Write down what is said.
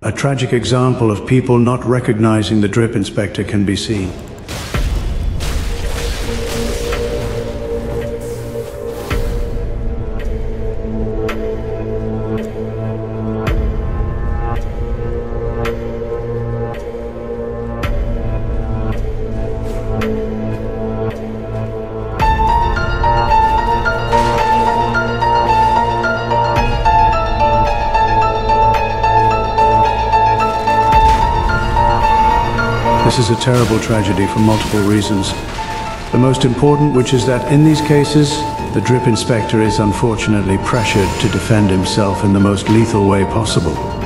A tragic example of people not recognizing the drip inspector can be seen. This is a terrible tragedy for multiple reasons. The most important, which is that in these cases, the drip inspector is unfortunately pressured to defend himself in the most lethal way possible.